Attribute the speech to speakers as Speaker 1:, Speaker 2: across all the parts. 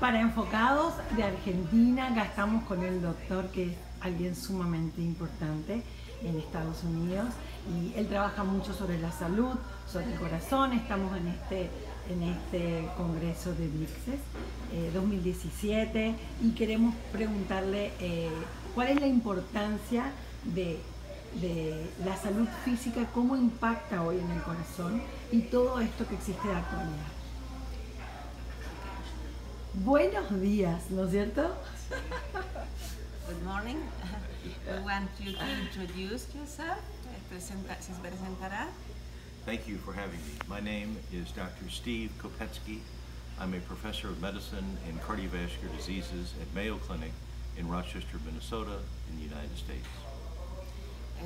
Speaker 1: Para enfocados de Argentina, acá estamos con el doctor que es alguien sumamente importante en Estados Unidos y él trabaja mucho sobre la salud, sobre el corazón. Estamos en este, en este congreso de Blixes 2017 y queremos preguntarle eh, cuál es la importancia de, de la salud física, cómo impacta hoy en el corazón y todo esto que existe de actualidad. Buenos días, ¿no es cierto?
Speaker 2: Good morning. We want you to introduce yourself. Presenta, se presentará.
Speaker 3: Thank you for having me. My name is Dr. Steve Kopetsky. I'm a professor of medicine and cardiovascular diseases at Mayo Clinic in Rochester, Minnesota, in the United States.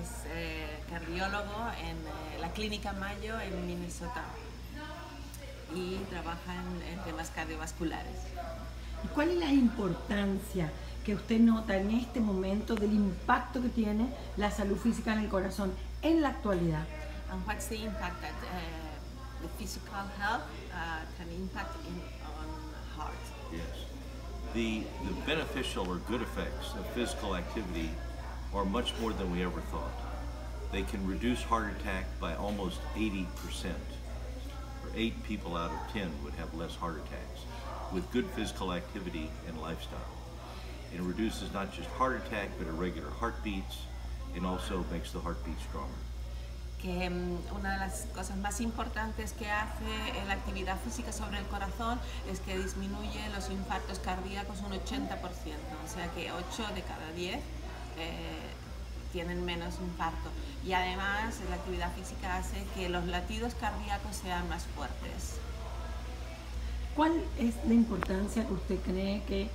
Speaker 2: Es eh, cardiólogo en eh, la Clínica Mayo en Minnesota y trabaja en, en temas cardiovasculares.
Speaker 1: ¿Y cuál es la importancia que usted nota en este momento del impacto que tiene la salud física en el corazón en la actualidad?
Speaker 2: And what's the impact that uh, the physical health uh, can impact in, on heart?
Speaker 3: Yes. The, the beneficial or good effects of physical activity are much more than we ever thought. They can reduce heart attack by almost 80%. Or eight people out of 10 would have less heart attacks with good physical activity and lifestyle. It reduces not just heart attack, but irregular heartbeats, and also makes the heartbeat stronger.
Speaker 2: que una de las cosas más importantes que hace la actividad física sobre el corazón es que disminuye los infartos cardíacos un 80%, o sea que 8 de cada 10 eh, tienen menos infarto. Y además la actividad física hace que los latidos cardíacos sean más fuertes.
Speaker 1: ¿Cuál es la importancia que usted cree que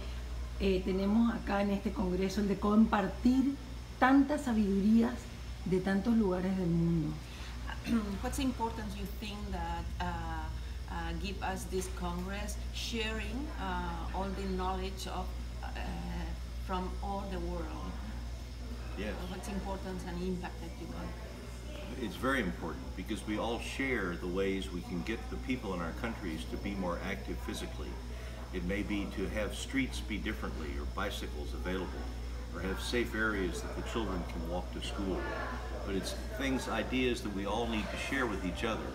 Speaker 1: eh, tenemos acá en este congreso, el de compartir tantas sabidurías de tantos lugares del mundo?
Speaker 2: What's the importance you think that uh, uh, give us this congress, sharing uh, all the knowledge of uh, from all the world?
Speaker 3: Yes.
Speaker 2: What's importance and impact that you got?
Speaker 3: It's very important because we all share the ways we can get the people in our countries to be more active physically. It may be to have streets be differently or bicycles available or have safe areas that the children can walk to school. But it's things, ideas that we all need to share with each other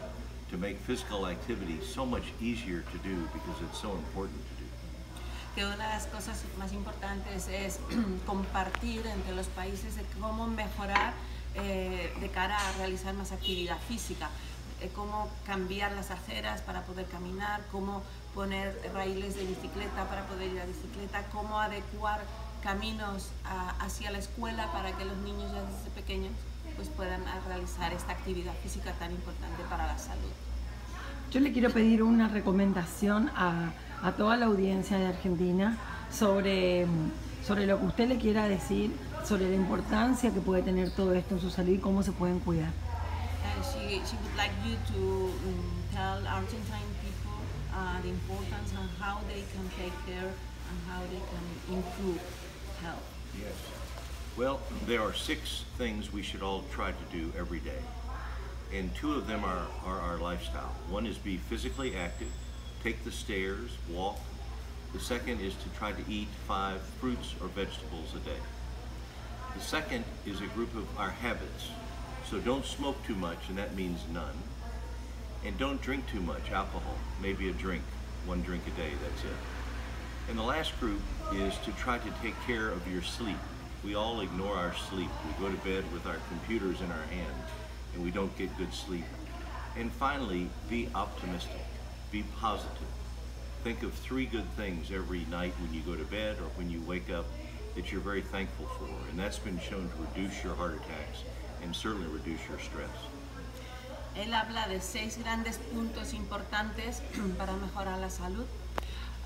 Speaker 3: to make physical activity so much easier to do because it's so important.
Speaker 2: Que una de las cosas más importantes es compartir entre los países cómo mejorar eh, de cara a realizar más actividad física, cómo cambiar las aceras para poder caminar, cómo poner raíles de bicicleta para poder ir a bicicleta, cómo adecuar caminos hacia la escuela para que los niños ya desde pequeños pues puedan realizar esta actividad física tan importante para la salud.
Speaker 1: Yo le quiero pedir una recomendación a, a toda la audiencia de Argentina sobre, sobre lo que usted le quiera decir, sobre la importancia que puede tener todo esto en su salud y cómo se pueden cuidar.
Speaker 2: And she, she would like you to um, tell Argentine people uh, the importance and how they can take care and how they can improve health.
Speaker 3: Yes. Well, there are six things we should all try to do every day. And two of them are, are our lifestyle. One is be physically active, take the stairs, walk. The second is to try to eat five fruits or vegetables a day. The second is a group of our habits. So don't smoke too much, and that means none. And don't drink too much alcohol, maybe a drink, one drink a day, that's it. And the last group is to try to take care of your sleep. We all ignore our sleep. We go to bed with our computers in our hand and we don't get good sleep. And finally, be optimistic. Be positive. Think of three good things every night when you go to bed or when you wake up that you're very thankful for. And that's been shown to reduce your heart attacks and certainly reduce your stress.
Speaker 2: Él habla de seis grandes puntos importantes para mejorar la salud.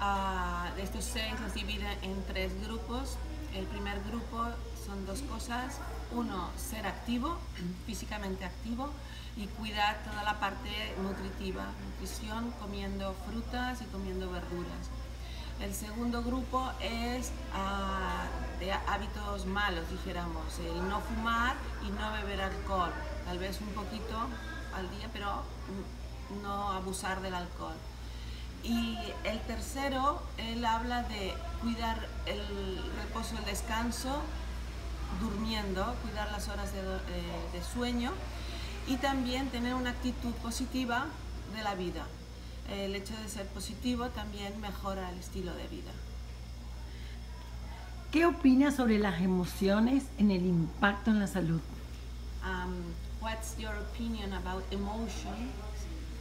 Speaker 2: Ah, de estos seis los divide en tres grupos. El primer grupo son dos cosas. Uno, ser activo, físicamente activo, y cuidar toda la parte nutritiva, nutrición, comiendo frutas y comiendo verduras. El segundo grupo es ah, de hábitos malos, dijéramos, el no fumar y no beber alcohol, tal vez un poquito al día, pero no abusar del alcohol. Y el tercero, él habla de cuidar el reposo, el descanso, durmiendo, cuidar las horas de, eh, de sueño y también tener una actitud positiva de la vida. El hecho de ser positivo también mejora el estilo de vida.
Speaker 1: ¿Qué opinas sobre las emociones en el impacto en la salud?
Speaker 2: Um, what's your opinion about emotion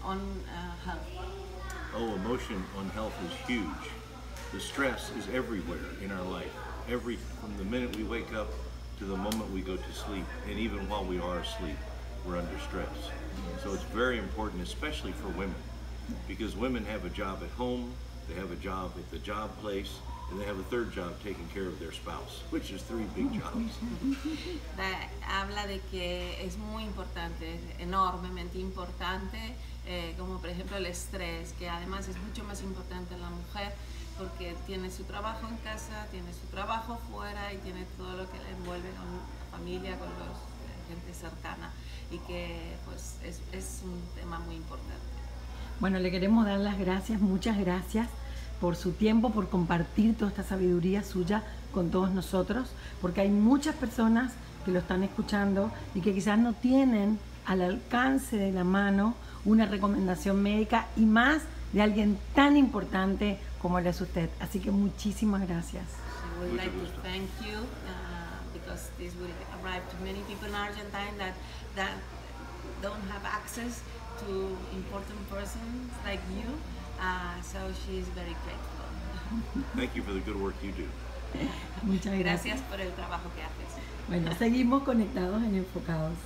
Speaker 2: on uh, health?
Speaker 3: Oh, emotion on health is huge. The stress is everywhere in our life. Every from the minute we wake up to the moment we go to sleep, and even while we are asleep, we're under stress. So it's very important, especially for women, because women have a job at home, they have a job at the job place, and they have a third job taking care of their spouse, which is three big jobs.
Speaker 2: Habla de que es muy importante, enormemente importante, eh, como por ejemplo el estrés, que además es mucho más importante en la mujer porque tiene su trabajo en casa, tiene su trabajo fuera y tiene todo lo que le envuelve con la familia, con la gente cercana y que pues es, es un tema muy importante.
Speaker 1: Bueno, le queremos dar las gracias, muchas gracias por su tiempo, por compartir toda esta sabiduría suya con todos nosotros, porque hay muchas personas que lo están escuchando y que quizás no tienen al alcance de la mano una recomendación médica y más de alguien tan importante como él es usted. Así que muchísimas gracias.
Speaker 2: We would like to thank you uh, because this will arrive to many people in Argentina that, that don't have access to important persons like you. Uh, so she is very grateful.
Speaker 3: Thank you for the good work you do.
Speaker 1: Muchas gracias.
Speaker 2: Gracias por el trabajo que haces.
Speaker 1: Bueno, seguimos conectados en Enfocados.